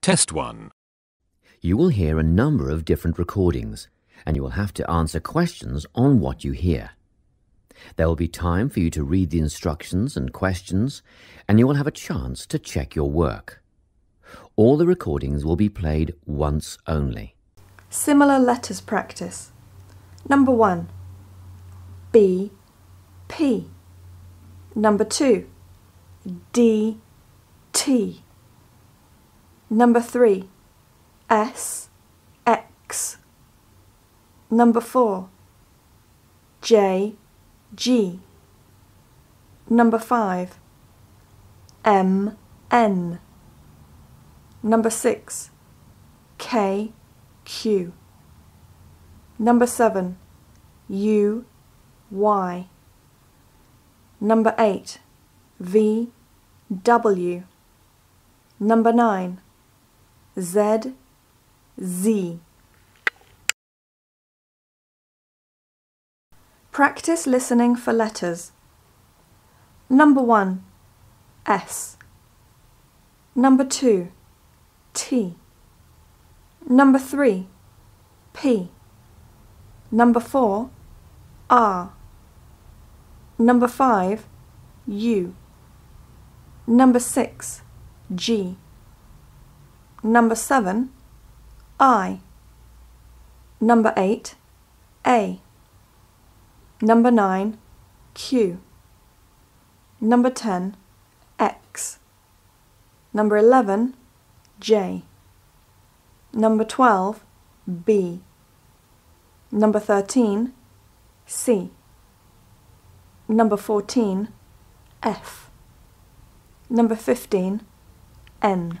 Test 1. You will hear a number of different recordings, and you will have to answer questions on what you hear. There will be time for you to read the instructions and questions, and you will have a chance to check your work. All the recordings will be played once only. Similar letters practice. Number 1. B, P. Number 2. D, T. Number 3. S, X. Number 4. J, G. Number 5. M, N. Number 6. K, Q. Number 7. U, Y. Number 8. V, W. Number 9. Z, Z. Practice listening for letters. Number 1. S. Number 2. T. Number 3. P. Number 4. R. Number 5. U. Number 6. G. Number 7. I. Number 8. A. Number 9. Q. Number 10. X. Number 11. J. Number 12. B. Number 13. C. Number 14. F. Number 15. N.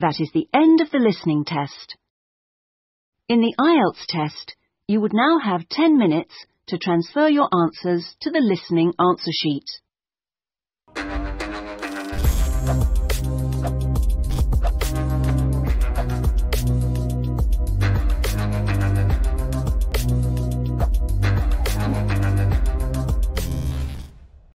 That is the end of the listening test. In the IELTS test, you would now have 10 minutes to transfer your answers to the listening answer sheet.